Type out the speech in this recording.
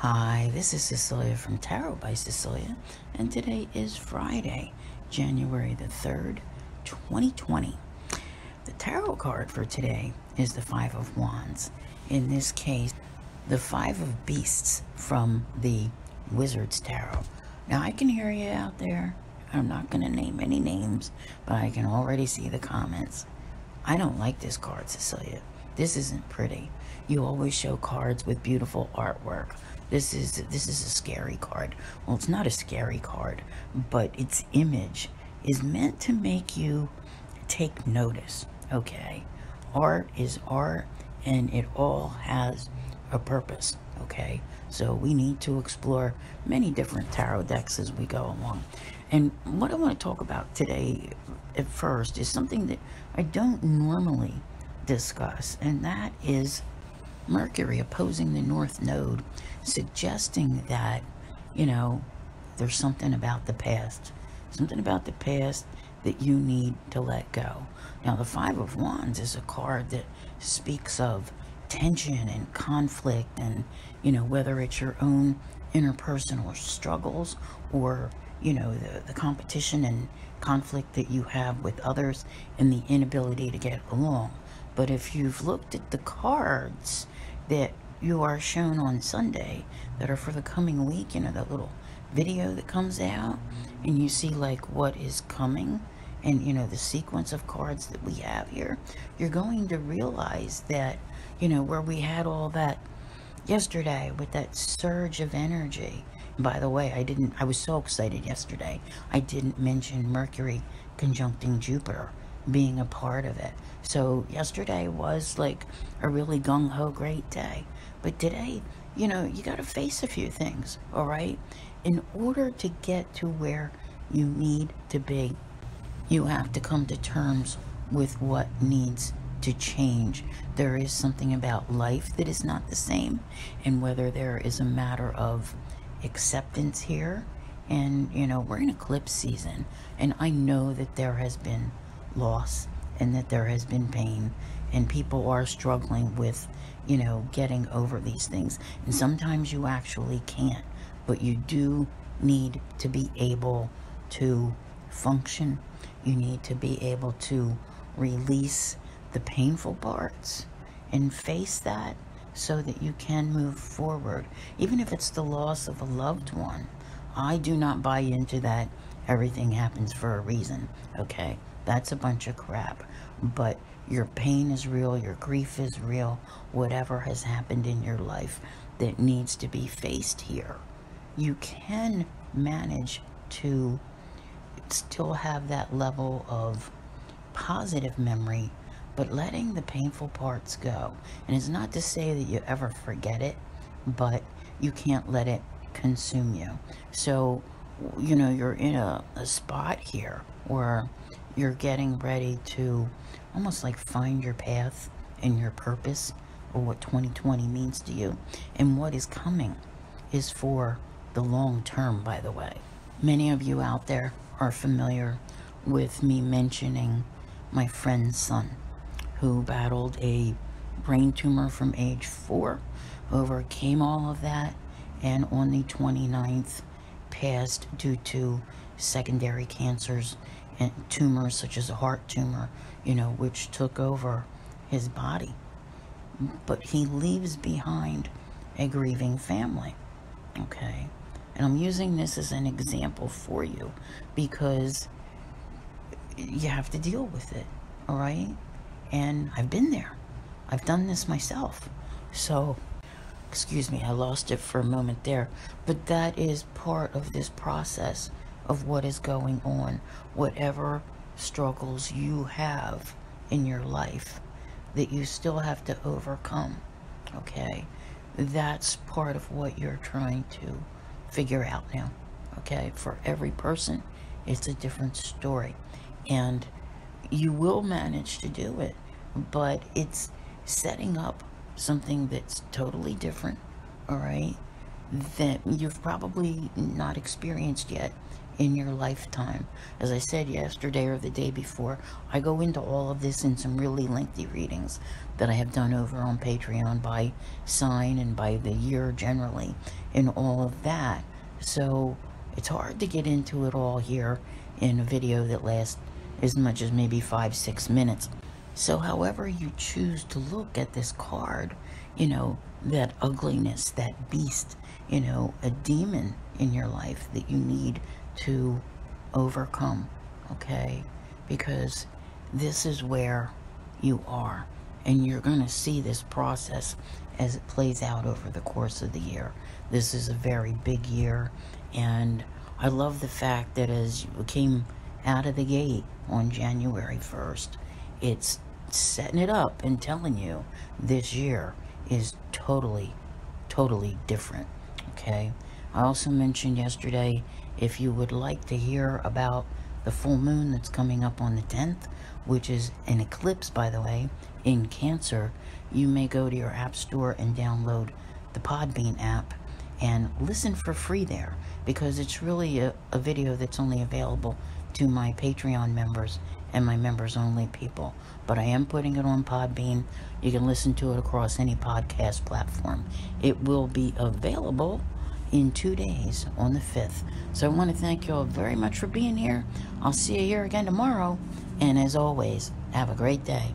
Hi, this is Cecelia from Tarot by Cecelia, and today is Friday, January the 3rd, 2020. The tarot card for today is the Five of Wands. In this case, the Five of Beasts from the Wizard's Tarot. Now, I can hear you out there. I'm not going to name any names, but I can already see the comments. I don't like this card, Cecelia. This isn't pretty. You always show cards with beautiful artwork. This is this is a scary card. Well, it's not a scary card, but its image is meant to make you take notice. Okay, art is art, and it all has a purpose. Okay, so we need to explore many different tarot decks as we go along. And what I want to talk about today at first is something that I don't normally discuss, and that is Mercury opposing the North Node, suggesting that, you know, there's something about the past, something about the past that you need to let go. Now, the Five of Wands is a card that speaks of tension and conflict, and, you know, whether it's your own interpersonal struggles or, you know, the, the competition and conflict that you have with others and the inability to get along. But if you've looked at the cards, that you are shown on Sunday that are for the coming week, you know, that little video that comes out, and you see like what is coming and you know the sequence of cards that we have here, you're going to realize that, you know, where we had all that yesterday with that surge of energy. And by the way, I didn't, I was so excited yesterday, I didn't mention Mercury conjuncting Jupiter being a part of it. So yesterday was like a really gung ho great day. But today, you know, you got to face a few things, all right? In order to get to where you need to be, you have to come to terms with what needs to change. There is something about life that is not the same, and whether there is a matter of acceptance here. And, you know, we're in eclipse season, and I know that there has been loss and that there has been pain. And people are struggling with you know getting over these things. And sometimes you actually can't but you do need to be able to function. You need to be able to release the painful parts and face that so that you can move forward. Even if it's the loss of a loved one i do not buy into that everything happens for a reason okay that's a bunch of crap. But your pain is real, your grief is real, whatever has happened in your life that needs to be faced here. You can manage to still have that level of positive memory, but letting the painful parts go. And it's not to say that you ever forget it, but you can't let it consume you. So, you know, you're in a, a spot here where you're getting ready to almost like find your path and your purpose or what 2020 means to you. And what is coming is for the long term, by the way. Many of you out there are familiar with me mentioning my friend's son who battled a brain tumor from age four, overcame all of that, and on the 29th passed due to secondary cancers tumors such as a heart tumor, you know, which took over his body. But he leaves behind a grieving family. Okay? And I'm using this as an example for you because you have to deal with it. All right? And I've been there. I've done this myself. So, excuse me, I lost it for a moment there. But that is part of this process of what is going on, whatever struggles you have in your life that you still have to overcome. Okay? That's part of what you're trying to figure out now. Okay? For every person, it's a different story. And you will manage to do it, but it's setting up something that's totally different, all right, that you've probably not experienced yet in your lifetime. As I said yesterday or the day before, I go into all of this in some really lengthy readings that I have done over on Patreon by sign and by the year generally, and all of that. So it's hard to get into it all here in a video that lasts as much as maybe five, six minutes. So, however you choose to look at this card, you know, that ugliness, that beast, you know, a demon in your life that you need to overcome, okay? Because this is where you are. And you're going to see this process as it plays out over the course of the year. This is a very big year. And I love the fact that as you came out of the gate on January 1st, it's setting it up and telling you this year is totally, totally different. Okay. I also mentioned yesterday if you would like to hear about the full moon that's coming up on the 10th, which is an eclipse, by the way, in Cancer, you may go to your App Store and download the Podbean app and listen for free there because it's really a, a video that's only available to my Patreon members and my members only people. But I am putting it on Podbean. You can listen to it across any podcast platform. It will be available in two days on the 5th. So I want to thank you all very much for being here. I'll see you here again tomorrow. And as always, have a great day.